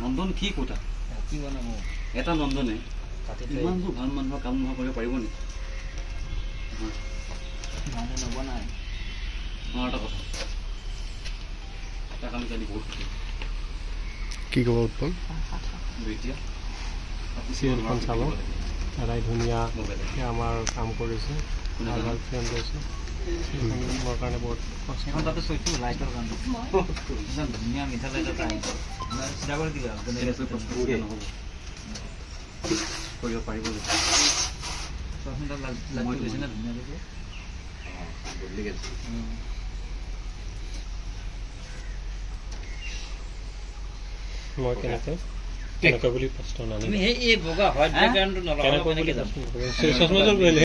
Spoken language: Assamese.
নন্দন কি কথা এটা নন্দনে ইমানবোৰ ভাল মানুহৰ কাম নোহোৱা কৰিব পাৰিব নেকি। কি ক'ব উৎপল চাব। এটাই ধুনীয়া। আমাৰ কাম কৰিছে ভাল? ভাল ফ্ৰেণ্ড লৈছে সেইখন মোৰ কাৰণে বহুত কষ্ট। ধুনীয়া মিঠা লাইট এটা চিধা কৰি দিবা কৰিব পাৰিব গৈছে। মই কেনেকৈ? Kenakabuli Pastona. He Boga, what they can do.